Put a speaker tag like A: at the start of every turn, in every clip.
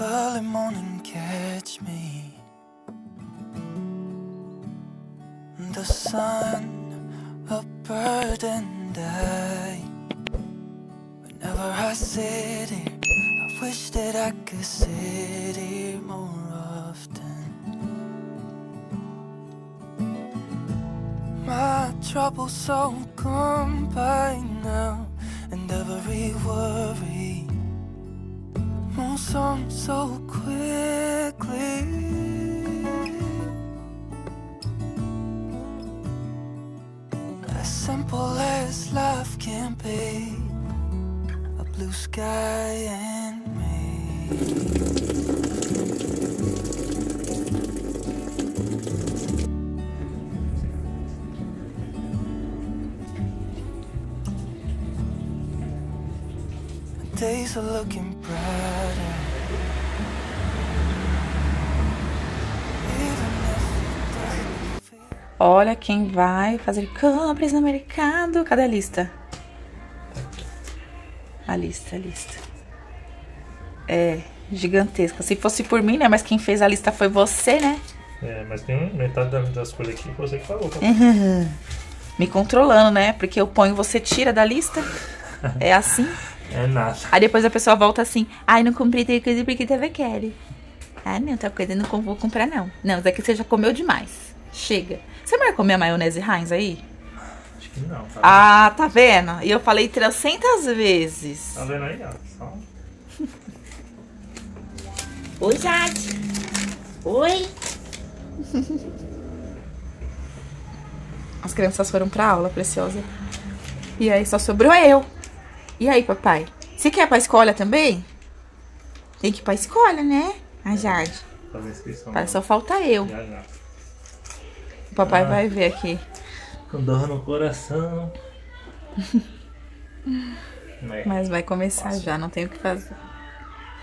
A: early morning catch me. The sun, a bird and I. Whenever I sit here, I wish that I could sit here more often. My troubles so gone by now, and every worry on so quickly. As simple as life can be, a blue sky and me. Days are looking
B: Olha quem vai fazer compras no mercado. Cadê a lista? A lista, a lista. É, gigantesca. Se fosse por mim, né? Mas quem fez a lista foi você, né?
C: É, mas tem metade da- das coisas aqui que você que falou.
B: Me controlando, né? Porque eu ponho, você tira da lista. É assim.
C: É nada.
B: Aí depois a pessoa volta assim. Ai, não comprei tal coisa porque tava caro. Ah, não, tal coisa eu não vou comprar, não. Não, isso daqui você já comeu demais. Chega. Você vai comer a maionese Heinz aí?
C: Acho que não, tá?
B: Ah, tá vendo? E eu falei 300 vezes.
C: Tá vendo aí, ó? Só...
B: Oi, Jade. Oi. As crianças foram pra aula, preciosa. E aí só sobrou eu. E aí, papai? Você quer ir pra escola também? Tem que ir pra escola, né? A Jade.
C: Fazer inscrição.
B: Só falta eu.
C: Já, já.
B: O papai
C: Ah.
B: vai ver aqui.
C: Com dor no coração. É,
B: Mas vai começar já, não tem o que fazer.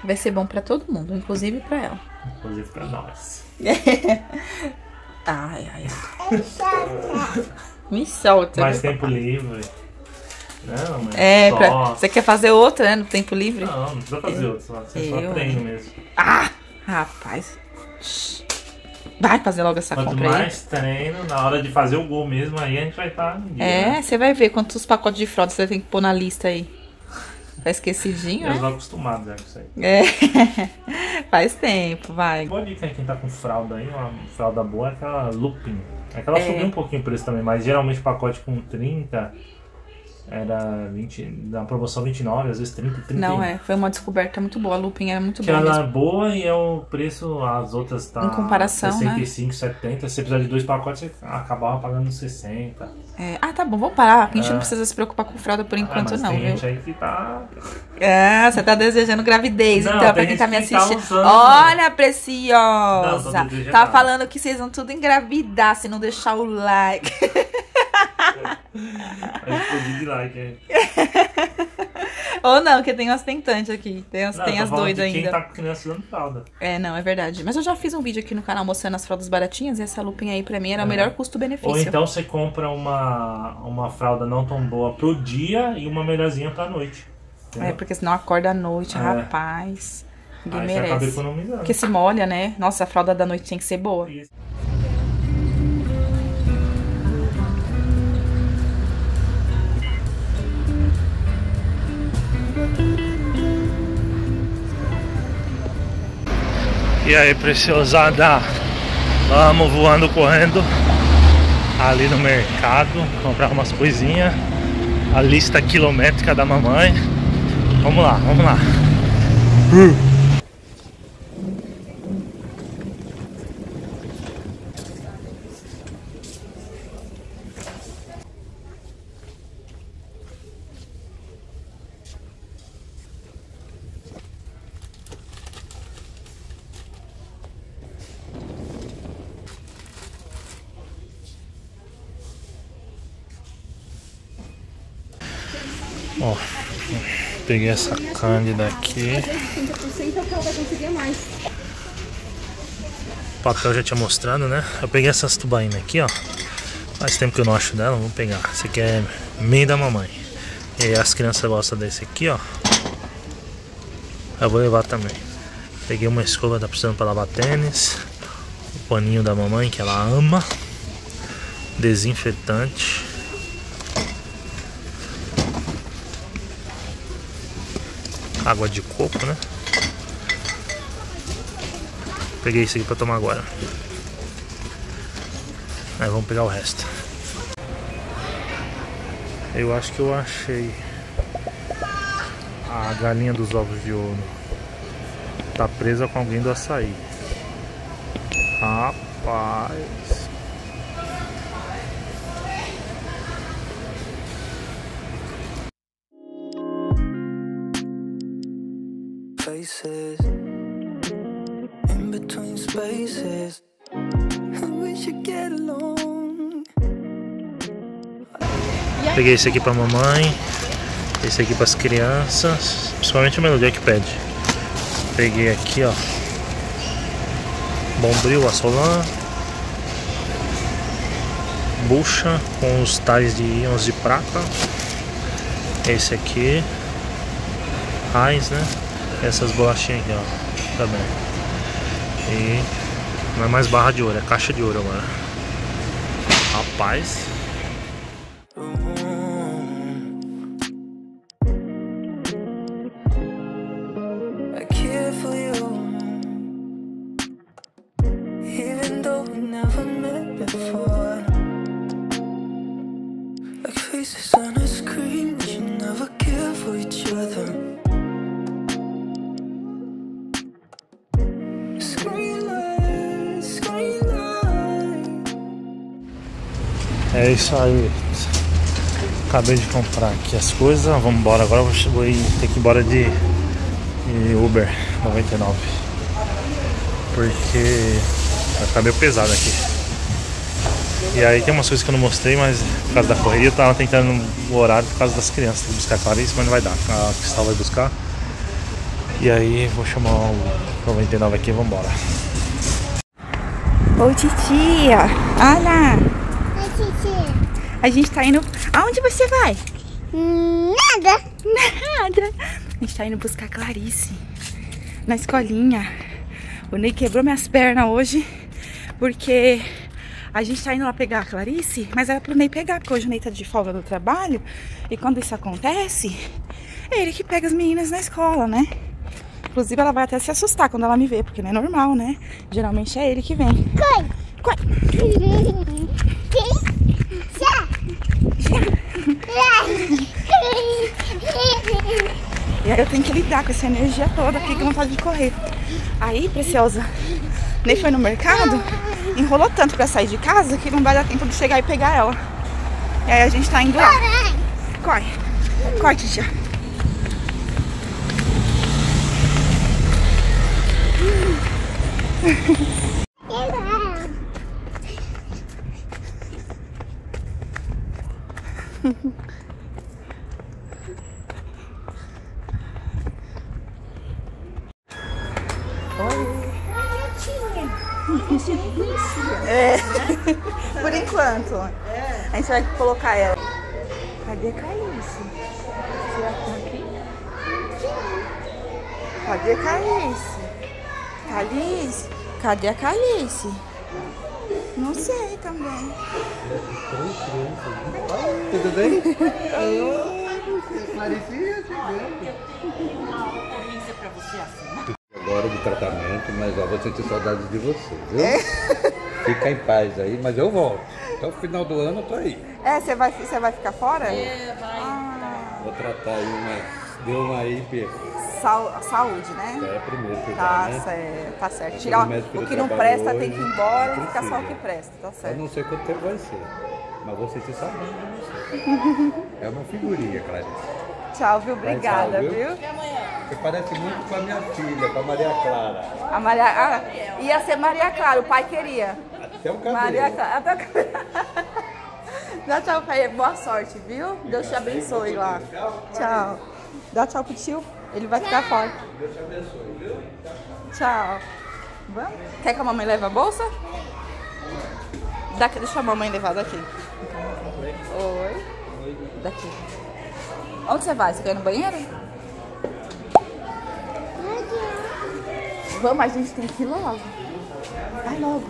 B: Vai ser bom pra todo mundo, inclusive pra ela.
C: Inclusive pra nós.
B: Ai, ai, ai. Me solta.
C: Mais tempo livre. Não, mas
B: É,
C: só...
B: pra... você quer fazer outra, né? No tempo livre?
C: Não, não precisa fazer outro. Só, você só
B: Eu-
C: treino mesmo.
B: Ah, rapaz. Vai fazer logo essa
C: Quanto
B: compra aí.
C: mais treino, na hora de fazer o gol mesmo, aí a gente vai estar dia.
B: É,
C: né?
B: você vai ver quantos pacotes de fralda você tem que pôr na lista aí. Tá esquecidinho,
C: Eu
B: né?
C: estou acostumado já com isso aí.
B: É. Faz tempo, vai.
C: Boa dica aí, quem tá com fralda aí, uma fralda boa é aquela Lupin. É que ela
B: É.
C: subiu um pouquinho o preço também, mas geralmente o pacote com 30 era 20, na promoção 29, às vezes 30, 30.
B: Não, é. Foi uma descoberta muito boa. A Lupin era muito boa
C: ela é boa e é o preço, as outras tá
B: Em comparação, né?
C: 65, 70. Se você precisar de dois pacotes, você acabava pagando 60.
B: É. Ah, tá bom, vamos parar. A gente
C: É.
B: não precisa se preocupar com fralda por
C: Ah,
B: enquanto,
C: mas
B: não,
C: tem
B: viu?
C: gente aí que tá.
B: Ah, você tá desejando gravidez,
C: Não,
B: então, pra quem tá me
C: tá
B: assistindo.
C: usando.
B: Olha,
C: Não,
B: preciosa.
C: desejando
B: tá falando que vocês vão tudo engravidar se não deixar o like.
C: Vai explodir de like, hein?
B: Ou não, que tem umas tentantes aqui. Tem as,
C: Não,
B: tem as doidas
C: de Quem
B: ainda.
C: tá com criança usando fralda.
B: É, não, é verdade. Mas eu já fiz um vídeo aqui no canal mostrando as fraldas baratinhas e essa lupin aí pra mim era o
C: É.
B: melhor custo-benefício.
C: Ou então você compra uma, uma fralda não tão boa pro dia e uma melhorzinha pra noite.
B: É,
C: Entendeu?
B: porque senão acorda à noite,
C: É.
B: rapaz. Ninguém merece. Porque se molha, né? Nossa, a fralda da noite tem que ser boa.
C: Isso. E aí, preciosada? Vamos voando, correndo ali no mercado, comprar umas coisinhas. A lista quilométrica da mamãe. Vamos lá, vamos lá. Ó, peguei essa cândida aqui.
D: 30% o
C: papel já tinha mostrado, né? Eu peguei essas tubaínas aqui, ó. Faz tempo que eu não acho dela, vamos pegar. Esse aqui é meio da mamãe. E as crianças gostam desse aqui, ó. Eu vou levar também. Peguei uma escova, tá precisando pra lavar tênis. O paninho da mamãe que ela ama. Desinfetante. Água de coco, né? Peguei isso aqui pra tomar agora. Aí vamos pegar o resto. Eu acho que eu achei a galinha dos ovos de ouro. Tá presa com alguém do açaí. Rapaz.
A: In between spaces. We should get along.
C: Peguei esse aqui pra mamãe. Esse aqui pras crianças. Principalmente o Melodia que pede. Peguei aqui, ó. Bombril, assolan. Bucha com os tais de íons de prata. Esse aqui. Heinz, né? Essas bolachinhas aqui, ó. Também. E não é mais barra de ouro, é caixa de ouro agora. Rapaz. É isso aí. Acabei de comprar aqui as coisas. Vamos embora agora. Vou, ter que ir embora de, de Uber 99. Porque vai ficar meio pesado aqui. E aí tem umas coisas que eu não mostrei, mas por causa da correria eu tava tentando o horário por causa das crianças. Tem que buscar a Clarice, mas não vai dar. A Cristal vai buscar. E aí vou chamar o 99 aqui e vamos embora.
B: Ô, titia. Olha. A gente tá indo... Aonde você vai?
E: Nada.
B: Nada. A gente tá indo buscar a Clarice na escolinha. O Ney quebrou minhas pernas hoje porque a gente tá indo lá pegar a Clarice, mas era pro Ney pegar, porque hoje o Ney tá de folga do trabalho. E quando isso acontece, é ele que pega as meninas na escola, né? Inclusive ela vai até se assustar quando ela me vê, porque não é normal, né? Geralmente é ele que vem.
E: Coi.
B: Coi. E aí eu tenho que lidar com essa energia toda, fiquei com vontade de correr. Aí, Preciosa, Ney foi no mercado, enrolou tanto pra sair de casa que não vai dar tempo de chegar e pegar ela. E aí a gente tá indo lá. Corre. Corre, tia. É. Por enquanto. A gente vai colocar ela. Cadê a Caísse? Será que tá aqui? Cadê a Calice? Calice? Cadê a Calice? Não sei também.
F: Tudo bem? Parecia Agora do tratamento, mas ó, vou sentir saudades de você, viu? Fica em paz aí, mas eu volto. Até o final do ano eu tô aí.
B: É, você vai, você vai ficar fora?
F: Vou tratar aí uma. Deu uma hiper.
B: Sal- saúde, né?
F: É primeiro cuidar,
B: Tá
F: né?
B: certo, tá certo. Tirar
F: o
B: que não presta tem
F: hoje,
B: que ir embora e ficar só o que presta, tá
F: Eu
B: certo.
F: não sei quanto tempo vai ser, mas vou sentir saudade de você. É uma figurinha, Clarice.
B: Tchau, viu? Obrigada,
F: tchau, viu?
B: viu?
F: Você parece muito com a minha filha, com a Maria Clara.
B: A Maria. Ah, ia ser Maria Clara, o pai queria.
F: Até o cabelo.
B: Maria Clara. Até o cabelo. Dá tchau, pai. Boa sorte, viu? Deus te abençoe lá. Tchau. Dá tchau pro tio. Ele vai ficar fora.
F: Deus te abençoe, viu?
B: Tchau. Vamos? Quer que a mamãe leve a bolsa? Daqui, deixa a mamãe levar daqui. Oi. Daqui. Onde você vai? Você quer ir no banheiro? Vamos, a gente tem que ir logo. Vai logo.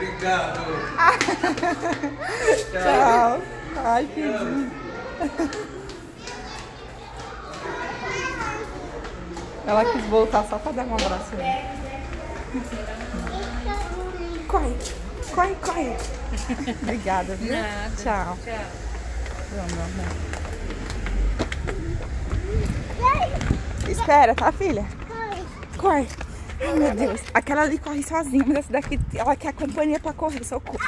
F: Obrigado.
B: Tchau. Ai, que lindo. Ela quis voltar só pra dar um abraço. Corre, corre, corre. Obrigada, viu? Tchau. Vamos, meu amor. Espera, tá, filha? Corre. Ai, meu Deus. Aquela ali corre sozinha, mas essa daqui, ela quer companhia pra correr, socorro.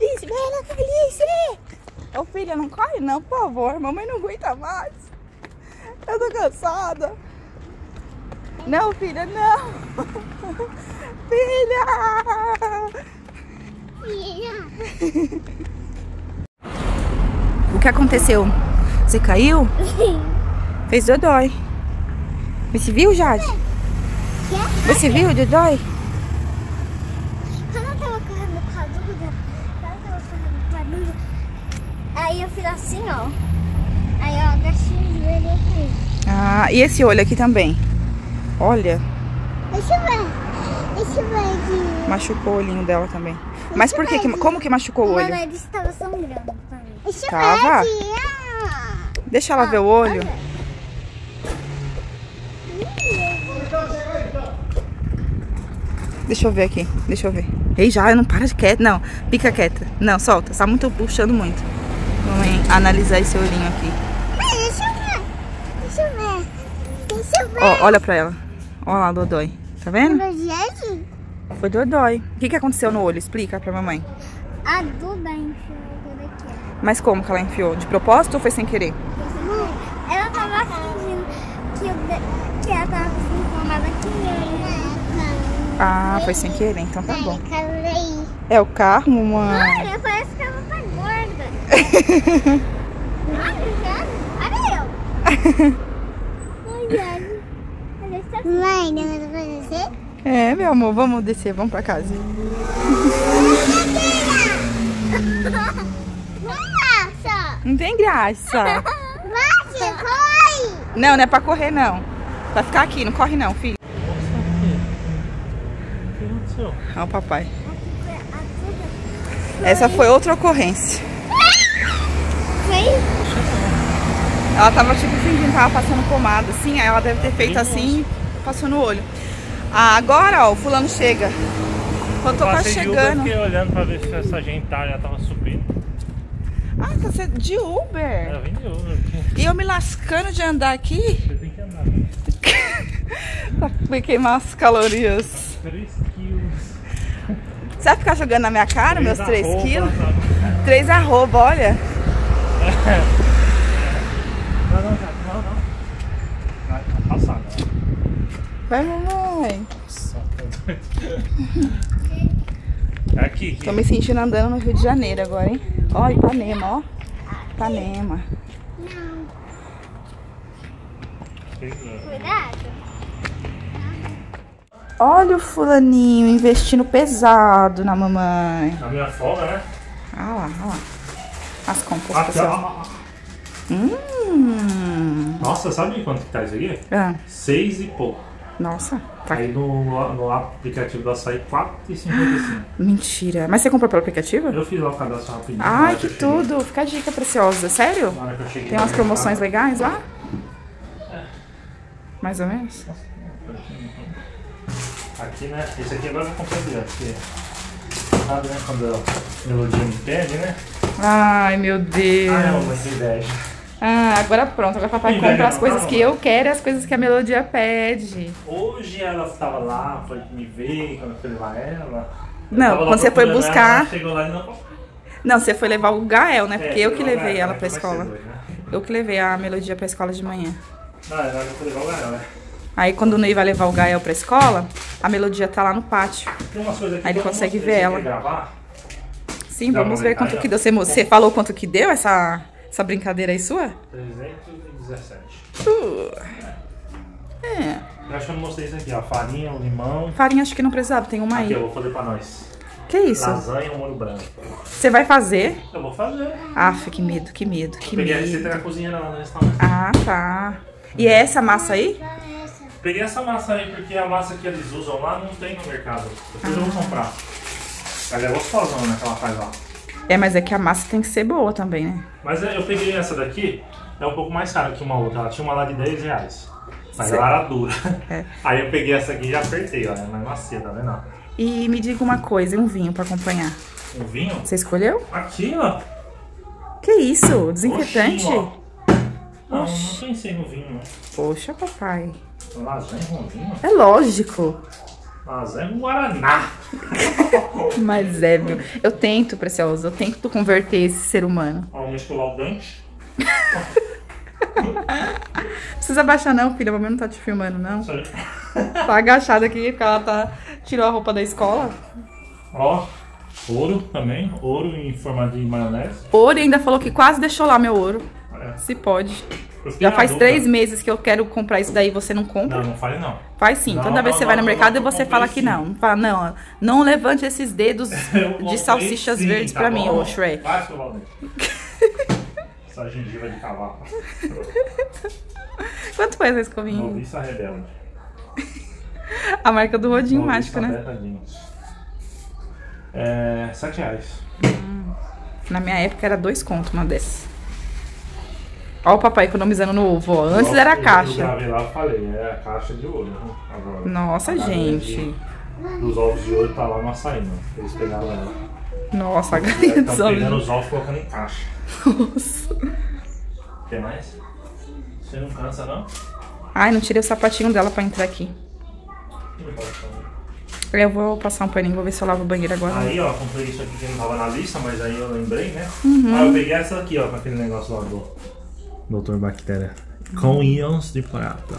B: Espera, Felice! Ô filha, não corre não, por favor. Mamãe não aguenta mais. Eu tô cansada. Não, filha, não. Filha! O que aconteceu? Você caiu?
E: Sim.
B: Fez dodói. Você viu, Jade? Você viu o dodói?
E: Quando eu tava correndo com a Duda, quando eu tava correndo com a Duda, aí eu fiz assim, ó. Aí eu agachei o joelho e caí.
B: Ah, e esse olho aqui também. Olha,
E: Deixa eu ver. Deixa eu ver aqui.
B: machucou o olhinho dela também. Mas por que? que como que machucou o olho?
E: Mano, ele estava sangrando também.
B: Tava?
E: Ah.
B: Deixa ela ver o olho. Deixa eu ver aqui. Deixa eu ver. Ei, já, não para de quieta. Não, fica quieta. Não, solta. Tá muito puxando muito. Vamos analisar esse olhinho aqui.
E: Deixa eu ver. Deixa eu ver. Deixa eu ver.
B: Ó, olha pra ela. Olha lá, Dodói. Tá vendo? Foi Dodói. O que, que aconteceu no olho? Explica pra mamãe.
E: a Duda enfiou o dedo aqui.
B: Mas como que ela enfiou? De propósito ou foi sem querer?
E: ó. Ela tava fingindo que, de... que ela tava incomodada aqui. né?
B: Ah, foi sem querer, então tá bom.
E: Calei.
B: É o carro, mamãe.
E: Olha, parece que ela tá gorda. Olha, olha eu. Olha. Mãe, não vai aparecer?
B: É, meu amor, vamos descer, vamos pra casa. Não tem graça.
E: Bate, corre!
B: Não, não é pra correr, não. Vai ficar aqui, não corre não, filho. Olha o papai. Essa foi outra ocorrência. Ela tava tipo fingindo que tava passando pomada, assim, aí ela deve ter feito assim passou no olho. Ah, agora, ó, o fulano chega. Eu tô quase chegando.
C: fiquei olhando pra ver se essa gentalha tava subindo.
B: Ah, tá sendo de Uber.
C: Ela vem de Uber.
B: E eu me lascando de andar aqui
C: Você tem que andar. né?
B: pra queimar as calorias.
C: 3 quilos.
B: Você vai ficar jogando na minha cara, meus
C: Três
B: 3
C: arroba,
B: quilos?
C: sabe?
B: 3 arroba, olha.
C: Não, não, cara, não, não. Vai tá passar, né?
B: Vai, mamãe.
C: Nossa, doido. Aqui, aqui.
B: Tô me sentindo andando no Rio de Janeiro agora, hein? Ó, Ipanema, ó. Ipanema.
E: Cuidado.
B: Olha o fulaninho investindo pesado na mamãe.
C: Na minha folga, né?
B: Ah lá, ah lá. As compras,
C: Aqui, ó,
B: pessoal. Hum.
C: Nossa, sabe quanto que tá isso aqui?
B: Ah,
C: Seis e pouco.
B: Nossa. Tá.
C: Aí no, no aplicativo do açaí, 4,55.
B: Mentira. Mas você comprou pelo aplicativo?
C: Eu fiz lá o cadastro rapidinho.
B: Ai, que tudo. Fica a dica preciosa. Sério?
C: Na hora que eu cheguei
B: Tem umas promoções
C: mercado.
B: legais lá? Mais ou menos?
C: Aqui, né? Esse aqui agora eu vou comprar direto, porque sabe, né? Quando a melodia me pede, né?
B: Ai, meu Deus.
C: Ah, não, mas inveja.
B: Ah, agora pronto. Agora papai compra as coisas que eu quero e as coisas que a melodia pede.
C: Hoje ela estava lá, foi me ver quando eu fui levar ela. Eu
B: Não, quando você foi buscar-
C: Ela, chegou lá e não
B: Não, você foi levar o Gael, né? Porque
C: É,
B: eu que levei ela
C: né?
B: pra escola.
C: dois, né?
B: Eu que levei a melodia pra escola de manhã.
C: Não, ela já foi levar o Gael, né?
B: Aí quando o Ney vai levar o Gael pra escola, a melodia tá lá no pátio.
C: Tem umas coisas aqui
B: Aí ele
C: eu
B: consegue
C: mostrei.
B: ver ela. Sim, vamos ver quanto que deu. Você, você falou quanto que deu essa, essa brincadeira aí sua?
C: 317.
B: Uh. É.
C: Eu acho que eu não mostrei isso aqui, ó. Farinha, o limão.
B: Farinha acho que não precisava, tem uma
C: Aqui, eu
B: aí.
C: vou fazer pra nós.
B: Que isso?
C: Lasanha ou molho branco.
B: Você vai fazer?
C: Eu vou fazer.
B: Aff, que medo, que medo, que
C: Peguei a receita
B: medo.
C: da cozinheira lá no restaurante.
B: Ah, tá. E é essa massa aí?
C: Peguei essa massa aí porque a massa que eles usam lá não tem no mercado. Depois eu vou comprar. Ela é gostosona, né, que ela faz lá.
B: É, mas é que a massa tem que ser boa também, né?
C: Mas é, eu peguei essa daqui, é um pouco mais cara que uma outra. Ela tinha uma lá de 10 reais. Mas
B: Certo.
C: ela era dura.
B: É.
C: Aí eu peguei essa aqui e já apertei, ó. É mais macia, tá vendo?
B: E me diga uma coisa, um vinho pra acompanhar.
C: Um vinho.
B: Você escolheu?
C: Aqui, ó.
B: Que isso? Desinfetante?
C: Oxinho. Não, não pensei no vinho.
B: Poxa, papai.
C: Lasanha com vinho?
B: É lógico.
C: Lasanha com Guaraná.
B: Mas é, viu? Eu tento, Preciosa, eu tento converter esse ser humano.
C: Escolar o dente.
B: Precisa abaixar não, filha. A mamãe não tá te filmando, não.
C: Aí.
B: Tá agachada aqui porque ela tá... Tirou a roupa da escola.
C: Ó, ouro também. Ouro em forma de maionese.
B: Ouro e ainda falou que quase deixou lá meu ouro.
C: É.
B: Se pode. Já faz três meses que eu quero comprar isso daí e você não compra?
C: Não, não fale não.
B: Faz sim.
C: Não,
B: Toda vez
C: não,
B: que você vai no mercado
C: não,
B: você fala que
C: sim.
B: não. Fala, não, não levante esses dedos de salsichas
C: sim,
B: verdes
C: tá
B: pra mim,
C: bom?
B: ô Shrek.
C: Vai o dente. Essa gengiva de cavalo.
B: Quanto foi essa escovinha?
C: Noviça rebelde.
B: A marca do rodinho
C: Noviça
B: mágico, né?
C: É. 7 reais.
B: Na minha época era dois contos uma dessas. Ó o papai economizando no ovo. Antes era a
C: Eu- Eu
B: caixa.
C: gravei lá e falei, é a caixa de ouro. né? Agora.
B: Nossa, gente.
C: de- Dos ovos de ouro tá lá no açaí, mano. Eles pegaram ela.
B: Nossa, a galinha
C: Estão
B: dos
C: pegando
B: ovos.
C: os ovos e colocando em caixa.
B: Nossa.
C: Quer mais? Você não cansa, não?
B: Ai, não tirei o sapatinho dela pra entrar aqui. Eu vou passar um paninho, vou ver se eu lavo o banheiro agora.
C: Aí, ó, comprei isso aqui que não tava na lista, mas aí eu lembrei, né?
B: Uhum.
C: Aí eu peguei essa aqui, ó, com aquele negócio lá do Doutor Bactéria. Com íons de prata.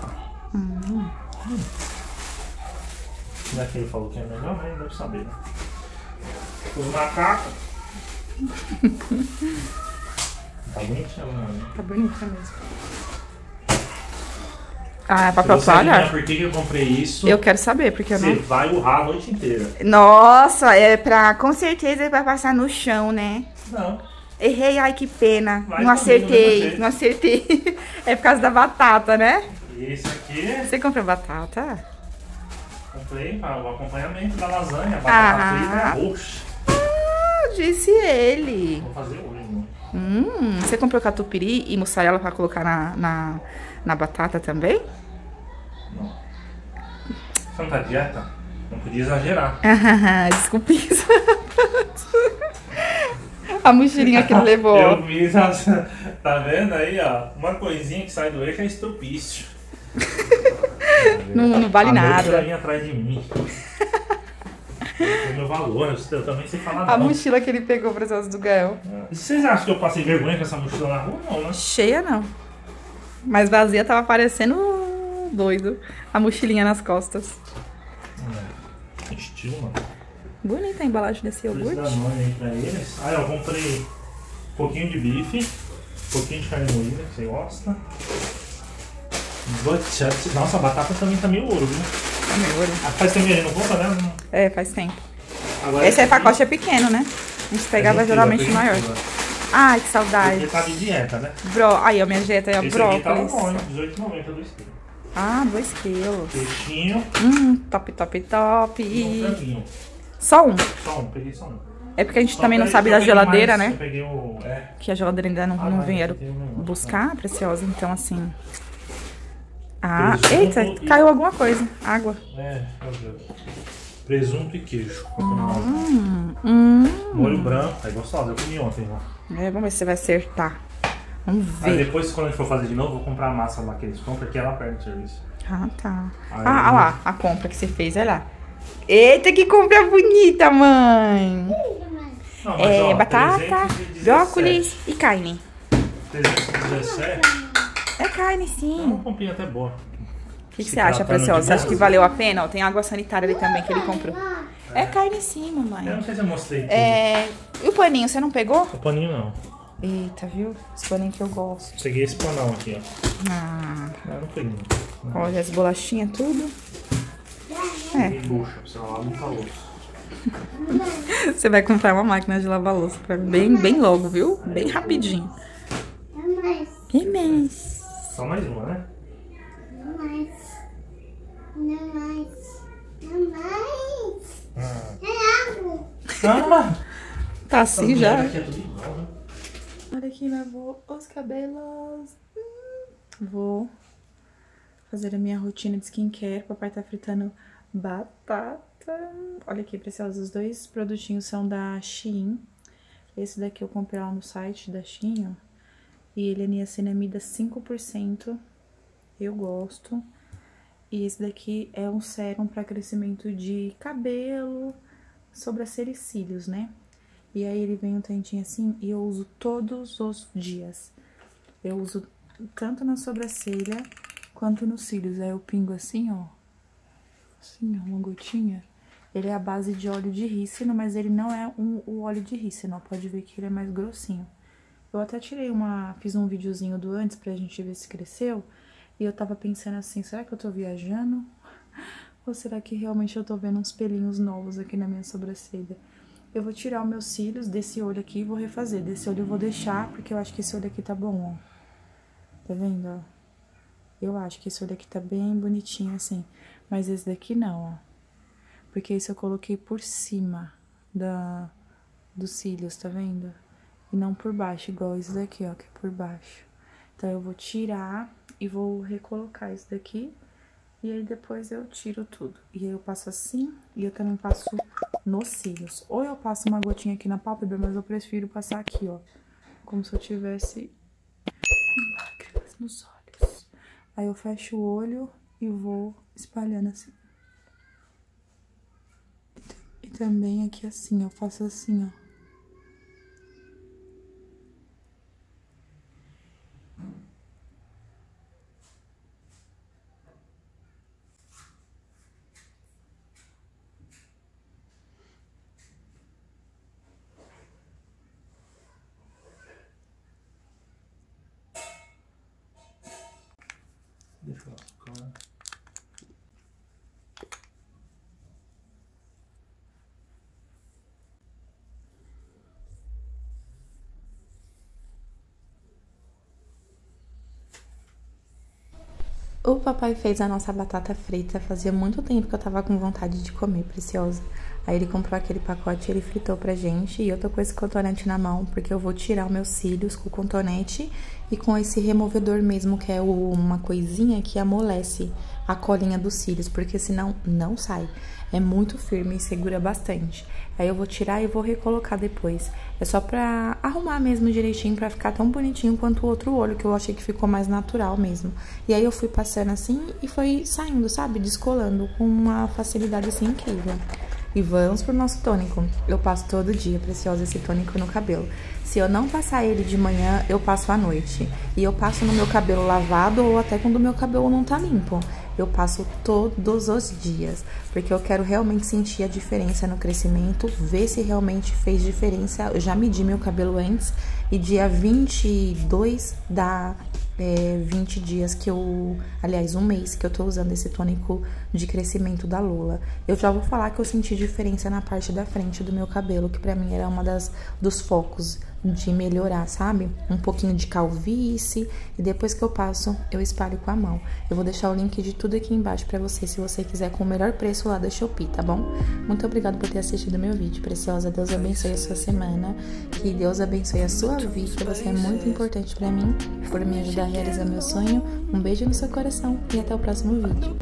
B: Uhum.
C: Já que ele falou que é melhor, né? Deve saber, né? Os macacos. tá bonitinho, mano.
B: Tá bonita mesmo. Ah, é papel
C: você
B: toalha?
C: por que, eu comprei isso?
B: Eu quero saber, porque eu
C: Você
B: não.
C: vai urrar a noite inteira.
B: Nossa, é pra. Com certeza vai passar no chão, né?
C: Não.
B: Errei, ai que pena.
C: Vai
B: não
C: mesmo
B: acertei, não acertei. É por causa da batata, né?
C: Esse aqui
B: Você comprou batata?
C: comprei para o acompanhamento da lasanha.
B: Ah.
C: Batata frita é roxa.
B: Ah, disse ele.
C: Vou fazer hoje, mano.
B: Hum, você comprou catupiry e mussarela pra colocar na, na, na batata também?
C: Não. Você não tá dieta? Não podia exagerar.
B: Ah, Desculpinha. A mochilinha que ele levou.
C: Eu as... Tá vendo aí, ó? Uma coisinha que sai do eixo é estupício.
B: Não, não vale
C: A
B: nada.
C: vai vir atrás de mim. O meu valor, eu também sei falar
B: A
C: não.
B: mochila que ele pegou pra essas do Gael.
C: Vocês acham que eu passei vergonha com essa mochila na rua? Não, né?
B: Cheia não. Mas vazia tava parecendo doido. A mochilinha nas costas.
C: Estilo, mano.
B: Bonita a embalagem desse iogurte.
C: Aí pra eles. Ah, eu comprei um pouquinho de bife, um pouquinho de carne moída, que você gosta. Nossa, a batata também tá meio ouro, viu?
B: Tá meio ouro.
C: Ah, faz tempo que a gente não compra, né?
B: É, faz tempo.
C: Agora
B: Esse é pacote é pequeno, né? A gente pegava
C: é
B: geralmente
C: pequeno,
B: maior. Ai, que saudade.
C: Porque tá de dieta, né?
B: Bro... Aí, ó, minha dieta é
C: Esse aqui tá
B: brócolis.
C: bom, hein? 18,90 do quilo.
B: Ah, dois quilos.
C: Peixinho
B: Hum, top, top, top.
C: e um franguinho.
B: Só um.
C: Só um, peguei só um.
B: É porque a gente
C: Só
B: também não sabe da geladeira,
C: mais,
B: né?
C: Eu peguei o... É.
B: Que a geladeira ainda não,
C: Ah,
B: não vieram
C: um
B: buscar, preciosa. Então, assim... Ah,
C: Presunto
B: eita,
C: e-
B: caiu alguma coisa. Água.
C: É, meu Deus. Presunto e queijo.
B: Hum, hum.
C: Molho branco, é gostoso. Eu comi ontem lá.
B: É, vamos ver se você vai acertar. Vamos
C: Aí
B: ver.
C: depois, quando a gente for fazer de novo, vou comprar a massa lá que eles compram, que é lá perto do serviço.
B: Ah, tá.
C: Aí-
B: Ah, olha lá, a compra que você fez, olha lá. Eita, que compra bonita, mãe!
C: Não,
B: É,
C: ó,
B: batata,
C: 317,
B: brócolis e carne.
C: 317.
B: É carne,
C: É
B: sim.
C: uma comprinha até boa.
B: O que, que você acha, Preciosa? Você acha que valeu a pena? Ó, tem água sanitária ali também que ele comprou. É carne sim,
C: Eu
B: mamãe.
C: não sei se eu mostrei. tudo.
B: É... E o paninho, você não pegou?
C: O paninho não.
B: Eita, viu? Esse paninho que eu gosto.
C: Peguei esse panão aqui, ó.
B: Ah,
C: não peguei.
B: olha as bolachinhas, tudo. É.
C: Bucha, pra você lavar muito louça.
B: Você vai comprar uma máquina de lavar louça pra bem, bem logo, viu? Bem rapidinho.
E: Não mais.
C: Só mais uma, né?
E: Não mais. Não mais. Não mais.
C: Ah.
E: É água.
C: Ah!
B: Tá assim já.
C: Aqui é tudo igual, né?
B: Olha aqui, lavou os cabelos. Hum, Vou fazer a minha rotina de skincare. Papai tá fritando batata. Olha aqui, preciosa. Os dois produtinhos são da Shein. Esse daqui eu comprei lá no site da Shein, ó. E ele é niacinamida 5%. Eu gosto. E esse daqui é um sérum para crescimento de cabelo, sobrancelha e cílios, né? E aí ele vem um tantinho assim e eu uso todos os dias. Eu uso tanto na sobrancelha quanto nos cílios. Aí eu pingo assim, ó. Assim, uma gotinha. Ele é a base de óleo de rícino, mas ele não é um, o óleo de rícino. Pode ver que ele é mais grossinho. Eu até tirei uma... Fiz um videozinho do antes pra gente ver se cresceu. E eu tava pensando assim, será que eu tô viajando? Ou será que realmente eu tô vendo uns pelinhos novos aqui na minha sobrancelha? Eu vou tirar os meus cílios desse olho aqui e vou refazer. Desse olho eu vou deixar, porque eu acho que esse olho aqui tá bom, ó. Tá vendo, ó? Eu acho que esse olho aqui tá bem bonitinho, assim. Mas esse daqui não, ó. Porque esse eu coloquei por cima da, dos cílios, tá vendo? E não por baixo, igual esse daqui, ó, que é por baixo. Então, eu vou tirar e vou recolocar esse daqui. E aí, depois eu tiro tudo. E aí, eu passo assim e eu também passo nos cílios. Ou eu passo uma gotinha aqui na pálpebra, mas eu prefiro passar aqui, ó. Como se eu tivesse lágrimas nos olhos. Aí, eu fecho o olho e vou espalhando assim. E também aqui assim, eu faço assim, ó.
C: Deixa eu colocar.
B: O papai fez a nossa batata frita. Fazia muito tempo que eu tava com vontade de comer, preciosa. Aí ele comprou aquele pacote ele fritou pra gente. E eu tô com esse cotonete na mão, porque eu vou tirar os meus cílios com o cotonete e com esse removedor mesmo, que é uma coisinha que amolece a colinha dos cílios, porque senão não sai. É muito firme e segura bastante. Aí eu vou tirar e vou recolocar depois. É só pra arrumar mesmo direitinho, pra ficar tão bonitinho quanto o outro olho, que eu achei que ficou mais natural mesmo. E aí eu fui passando assim e foi saindo, sabe? Descolando com uma facilidade assim incrível. E vamos pro nosso tônico. Eu passo todo dia, preciosa, esse tônico no cabelo. Se eu não passar ele de manhã, eu passo à noite. E eu passo no meu cabelo lavado ou até quando o meu cabelo não tá limpo. Eu passo todos os dias, porque eu quero realmente sentir a diferença no crescimento, ver se realmente fez diferença. Eu já medi meu cabelo antes e dia 22 dá é, 20 dias que eu. Aliás, um mês que eu tô usando esse tônico de crescimento da Lula. Eu já vou falar que eu senti diferença na parte da frente do meu cabelo, que pra mim era uma das dos focos de melhorar, sabe? Um pouquinho de calvície e depois que eu passo, eu espalho com a mão. Eu vou deixar o link de tudo aqui embaixo pra você, se você quiser com o melhor preço lá da Shopee, tá bom? Muito obrigada por ter assistido meu vídeo, preciosa. Deus abençoe a sua semana, que Deus abençoe a sua vida. Você é muito importante pra mim, por me ajudar a realizar meu sonho. Um beijo no seu coração e até o próximo vídeo.